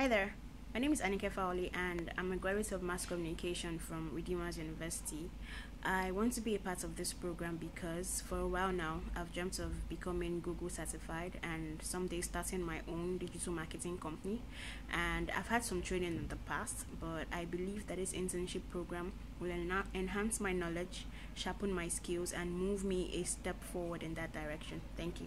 Hi there, my name is Anike Fawole and I'm a graduate of Mass Communication from Redeemers University. I want to be a part of this program because for a while now I've dreamt of becoming Google certified and someday starting my own digital marketing company. And I've had some training in the past, but I believe that this internship program will en- enhance my knowledge, sharpen my skills, and move me a step forward in that direction. Thank you.